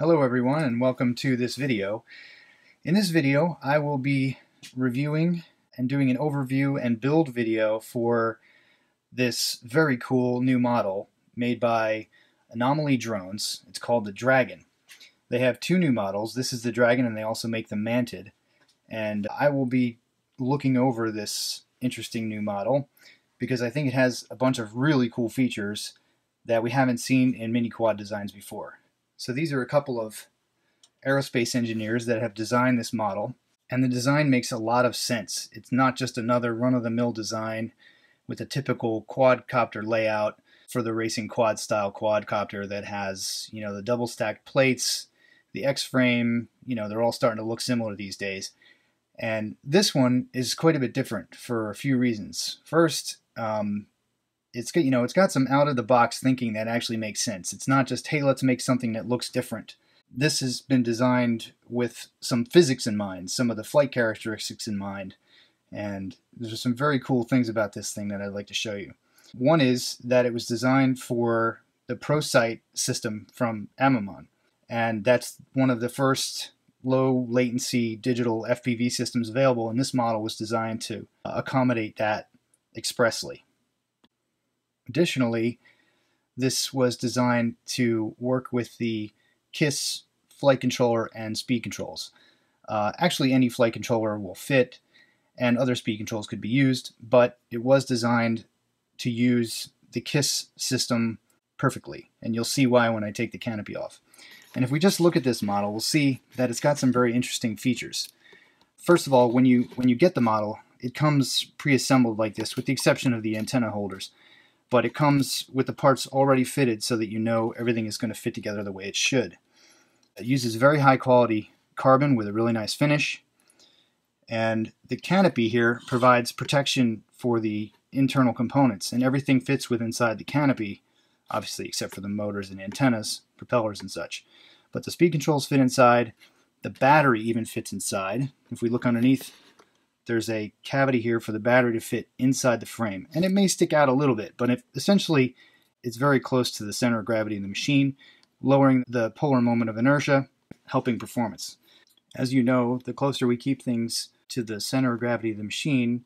Hello everyone and welcome to this video. In this video I will be reviewing and doing an overview and build video for this very cool new model made by Anomaly Drones. It's called the Dragon. They have two new models. This is the Dragon and they also make the Mantid. And I will be looking over this interesting new model because I think it has a bunch of really cool features that we haven't seen in mini quad designs before. So these are a couple of aerospace engineers that have designed this model and the design makes a lot of sense. It's not just another run-of-the-mill design with a typical quadcopter layout for the racing quad style quadcopter that has, you know, the double stacked plates, the X-frame, you know, they're all starting to look similar these days. And this one is quite a bit different for a few reasons. First, um, it's got you know it's got some out of the box thinking that actually makes sense. It's not just hey let's make something that looks different. This has been designed with some physics in mind, some of the flight characteristics in mind, and there's some very cool things about this thing that I'd like to show you. One is that it was designed for the ProSight system from Amimon, and that's one of the first low latency digital FPV systems available, and this model was designed to accommodate that expressly. Additionally, this was designed to work with the KISS flight controller and speed controls. Uh, actually, any flight controller will fit, and other speed controls could be used, but it was designed to use the KISS system perfectly, and you'll see why when I take the canopy off. And if we just look at this model, we'll see that it's got some very interesting features. First of all, when you when you get the model, it comes pre-assembled like this, with the exception of the antenna holders. But it comes with the parts already fitted so that you know everything is going to fit together the way it should. It uses very high quality carbon with a really nice finish. And the canopy here provides protection for the internal components, and everything fits with inside the canopy, obviously except for the motors and antennas, propellers and such. But the speed controls fit inside, the battery even fits inside. If we look underneath, there's a cavity here for the battery to fit inside the frame. And it may stick out a little bit, but if, essentially it's very close to the center of gravity in the machine, lowering the polar moment of inertia, helping performance. As you know, the closer we keep things to the center of gravity of the machine,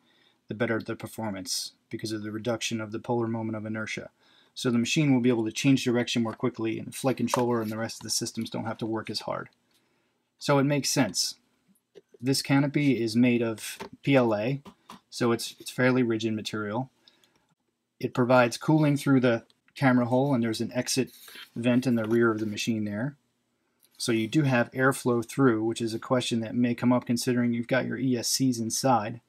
the better the performance because of the reduction of the polar moment of inertia. So the machine will be able to change direction more quickly and the flight controller and the rest of the systems don't have to work as hard. So it makes sense. This canopy is made of PLA, so it's, it's fairly rigid material. It provides cooling through the camera hole and there's an exit vent in the rear of the machine there. So you do have airflow through, which is a question that may come up considering you've got your ESCs inside.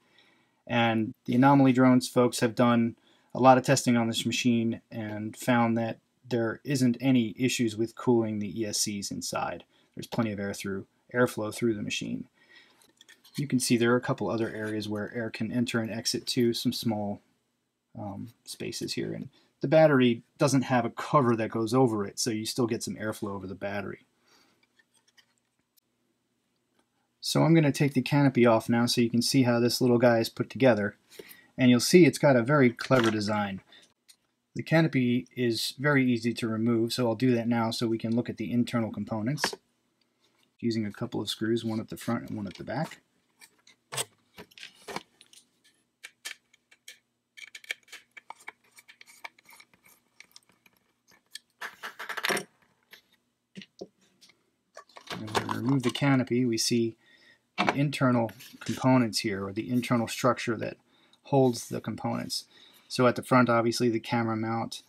And the Anomaly Drones folks have done a lot of testing on this machine and found that there isn't any issues with cooling the ESCs inside. There's plenty of air through airflow through the machine. You can see there are a couple other areas where air can enter and exit to, some small um, spaces here. And the battery doesn't have a cover that goes over it, so you still get some airflow over the battery. So I'm going to take the canopy off now so you can see how this little guy is put together. And you'll see it's got a very clever design. The canopy is very easy to remove, so I'll do that now so we can look at the internal components using a couple of screws, one at the front and one at the back. when we remove the canopy, we see the internal components here, or the internal structure that holds the components. So at the front, obviously, the camera mount,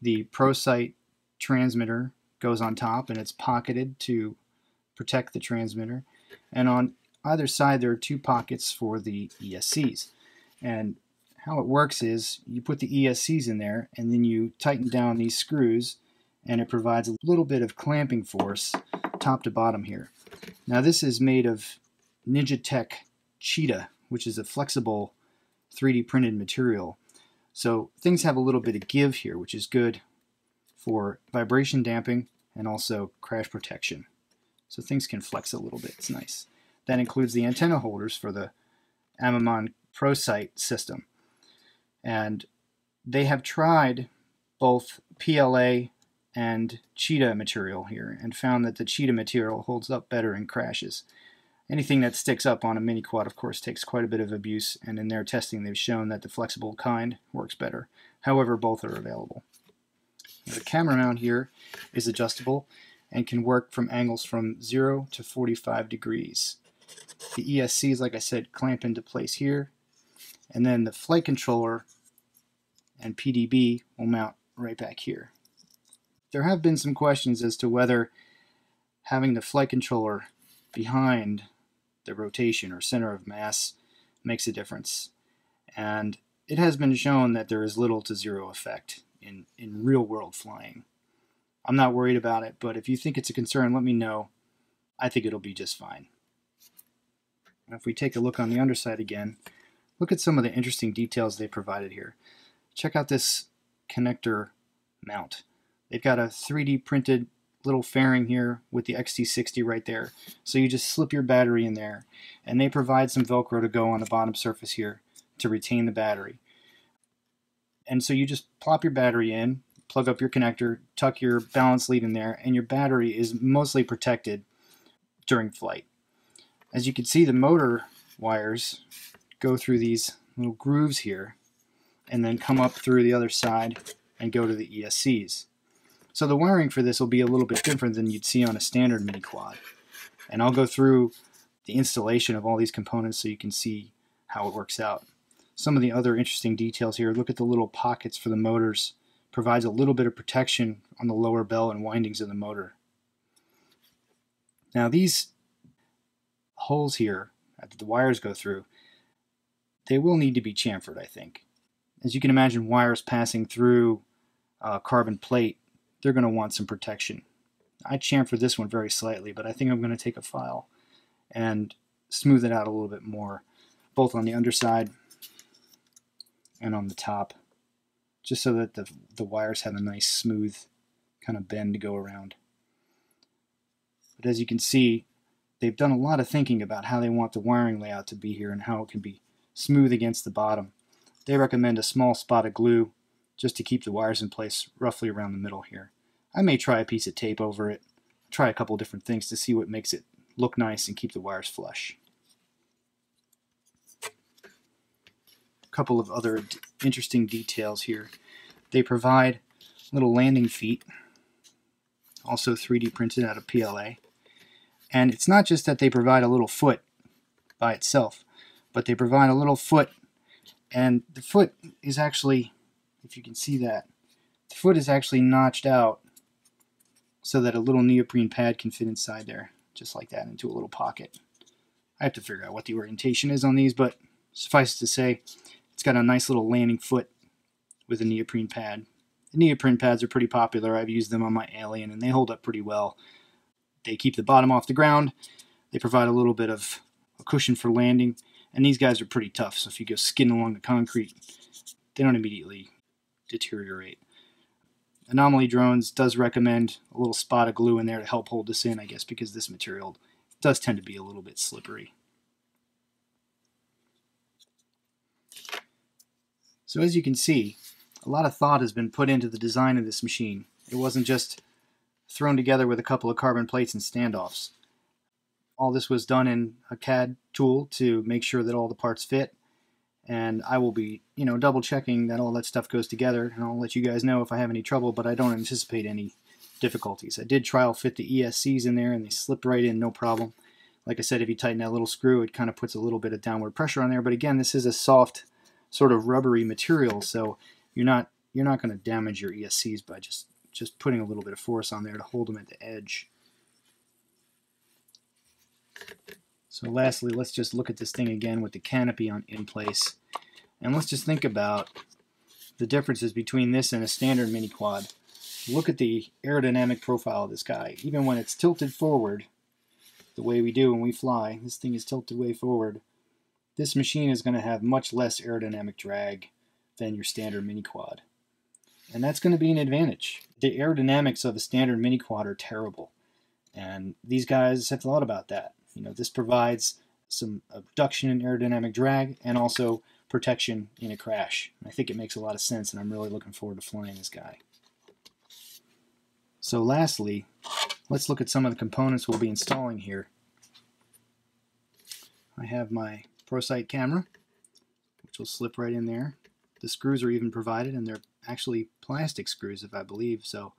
the ProSight transmitter goes on top, and it's pocketed to protect the transmitter. And on either side, there are two pockets for the ESCs. And how it works is you put the ESCs in there, and then you tighten down these screws, and it provides a little bit of clamping force top to bottom here. Now this is made of NinjaTek Cheetah, which is a flexible 3D printed material. So things have a little bit of give here, which is good for vibration damping and also crash protection. So things can flex a little bit. It's nice. That includes the antenna holders for the Amimon ProSight system. And they have tried both PLA and cheetah material here and found that the cheetah material holds up better in crashes. Anything that sticks up on a mini quad, of course, takes quite a bit of abuse, and in their testing, they've shown that the flexible kind works better. However, both are available. The camera mount here is adjustable and can work from angles from 0 to 45 degrees. The ESCs, like I said, clamp into place here, and then the flight controller and PDB will mount right back here. There have been some questions as to whether having the flight controller behind the rotation or center of mass makes a difference. And it has been shown that there is little to zero effect in, in real world flying. I'm not worried about it, but if you think it's a concern, let me know. I think it'll be just fine. if we take a look on the underside again, look at some of the interesting details they provided here. Check out this connector mount. They've got a 3D printed little fairing here with the XT60 right there. So you just slip your battery in there and they provide some Velcro to go on the bottom surface here to retain the battery. And so you just plop your battery in, plug up your connector, tuck your balance lead in there, and your battery is mostly protected during flight. As you can see, the motor wires go through these little grooves here and then come up through the other side and go to the ESCs. So the wiring for this will be a little bit different than you'd see on a standard mini quad. And I'll go through the installation of all these components so you can see how it works out. Some of the other interesting details here, look at the little pockets for the motors. Provides a little bit of protection on the lower bell and windings of the motor. Now these holes here that the wires go through, they will need to be chamfered, I think. As you can imagine, wires passing through a carbon plate they're going to want some protection. I chamfered this one very slightly, but I think I'm going to take a file and smooth it out a little bit more, both on the underside and on the top, just so that the, the wires have a nice smooth kind of bend to go around. But as you can see, they've done a lot of thinking about how they want the wiring layout to be here and how it can be smooth against the bottom. They recommend a small spot of glue just to keep the wires in place roughly around the middle here. I may try a piece of tape over it, try a couple different things to see what makes it look nice and keep the wires flush. A couple of other interesting details here. They provide little landing feet, also 3D printed out of PLA. And it's not just that they provide a little foot by itself, but they provide a little foot, and the foot is actually if you can see that. The foot is actually notched out so that a little neoprene pad can fit inside there, just like that, into a little pocket. I have to figure out what the orientation is on these, but suffice to say, it's got a nice little landing foot with a neoprene pad. The neoprene pads are pretty popular. I've used them on my Alien, and they hold up pretty well. They keep the bottom off the ground. They provide a little bit of a cushion for landing, and these guys are pretty tough, so if you go skidding along the concrete, they don't immediately deteriorate. Anomaly Drones does recommend a little spot of glue in there to help hold this in, I guess, because this material does tend to be a little bit slippery. So as you can see, a lot of thought has been put into the design of this machine. It wasn't just thrown together with a couple of carbon plates and standoffs. All this was done in a CAD tool to make sure that all the parts fit and I will be, you know, double checking that all that stuff goes together, and I'll let you guys know if I have any trouble, but I don't anticipate any difficulties. I did trial fit the ESCs in there, and they slip right in, no problem. Like I said, if you tighten that little screw, it kind of puts a little bit of downward pressure on there, but again, this is a soft, sort of rubbery material, so you're not you're not going to damage your ESCs by just just putting a little bit of force on there to hold them at the edge. So lastly, let's just look at this thing again with the canopy on in place. And let's just think about the differences between this and a standard mini quad. Look at the aerodynamic profile of this guy. Even when it's tilted forward, the way we do when we fly, this thing is tilted way forward, this machine is going to have much less aerodynamic drag than your standard mini quad. And that's going to be an advantage. The aerodynamics of a standard mini quad are terrible. And these guys have thought about that. You know, this provides some uh, reduction in aerodynamic drag and also protection in a crash. I think it makes a lot of sense, and I'm really looking forward to flying this guy. So lastly, let's look at some of the components we'll be installing here. I have my ProSight camera, which will slip right in there. The screws are even provided, and they're actually plastic screws, if I believe, so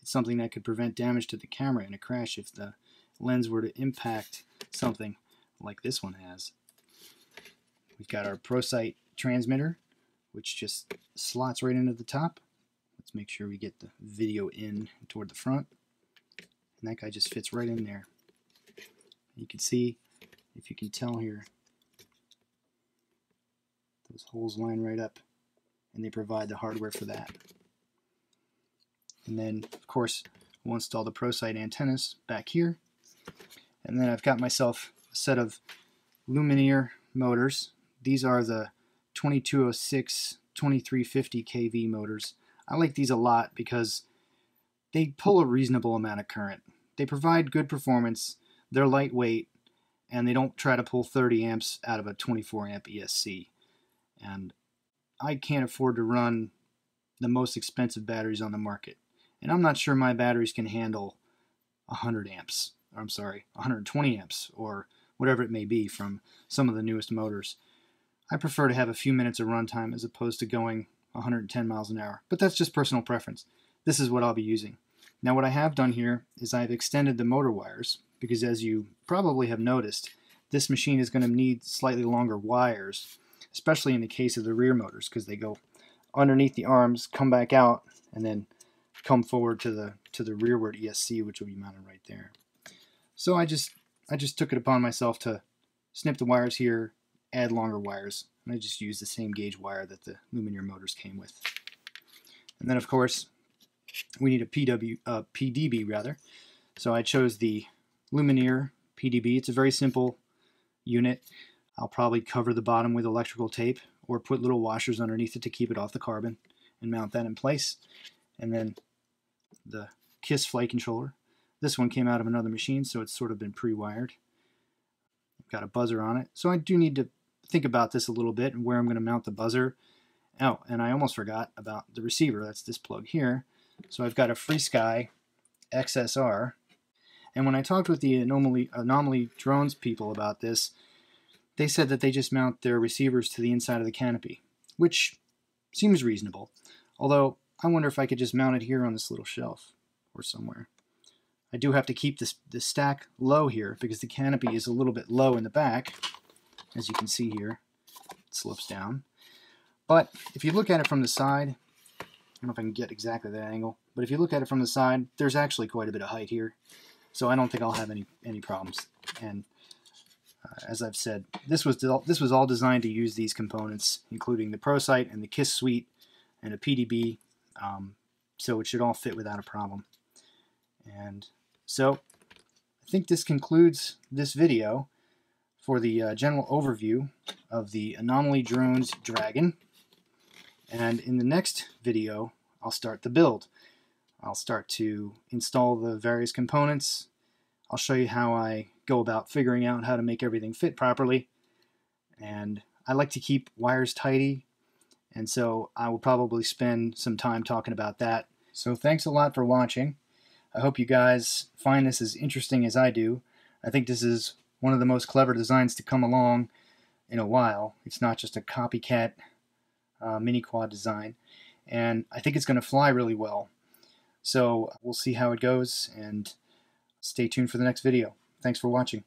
it's something that could prevent damage to the camera in a crash if the lens were to impact something like this one has. We've got our ProSight transmitter, which just slots right into the top. Let's make sure we get the video in toward the front. And that guy just fits right in there. You can see, if you can tell here, those holes line right up and they provide the hardware for that. And then, of course, we'll install the ProSight antennas back here. And then I've got myself a set of Lumenier motors. These are the 2206 2350 kV motors. I like these a lot because they pull a reasonable amount of current. They provide good performance, they're lightweight, and they don't try to pull 30 amps out of a 24 amp ESC. And I can't afford to run the most expensive batteries on the market. And I'm not sure my batteries can handle 100 amps, I'm sorry, 120 amps, or whatever it may be from some of the newest motors. I prefer to have a few minutes of runtime as opposed to going 110 miles an hour, but that's just personal preference. This is what I'll be using. Now what I have done here is I've extended the motor wires because as you probably have noticed, this machine is going to need slightly longer wires, especially in the case of the rear motors because they go underneath the arms, come back out, and then come forward to the to the rearward ESC, which will be mounted right there. So I just I just took it upon myself to snip the wires here, add longer wires, and I just used the same gauge wire that the Lumenier motors came with. And then of course we need a PW uh, PDB rather. So I chose the Lumenier PDB. It's a very simple unit. I'll probably cover the bottom with electrical tape or put little washers underneath it to keep it off the carbon and mount that in place. And then the KISS flight controller. This one came out of another machine, so it's sort of been pre-wired. Got a buzzer on it. So I do need to think about this a little bit and where I'm going to mount the buzzer. Oh, and I almost forgot about the receiver. That's this plug here. So I've got a FrSky XSR. And when I talked with the Anomaly, Anomaly Drones people about this, they said that they just mount their receivers to the inside of the canopy, which seems reasonable. Although I wonder if I could just mount it here on this little shelf or somewhere. I do have to keep this, this stack low here because the canopy is a little bit low in the back. As you can see here, it slopes down. But if you look at it from the side, I don't know if I can get exactly that angle, but if you look at it from the side, there's actually quite a bit of height here. So I don't think I'll have any, any problems. And uh, as I've said, this was, this was all designed to use these components, including the ProSight and the KISS suite and a PDB um, so it should all fit without a problem. And so I think this concludes this video for the uh, general overview of the Anomaly Drones Dragon. And in the next video, I'll start the build. I'll start to install the various components. I'll show you how I go about figuring out how to make everything fit properly. And I like to keep wires tidy and so I will probably spend some time talking about that. So thanks a lot for watching. I hope you guys find this as interesting as I do. I think this is one of the most clever designs to come along in a while. It's not just a copycat uh, mini quad design. And I think it's going to fly really well. So we'll see how it goes and stay tuned for the next video. Thanks for watching.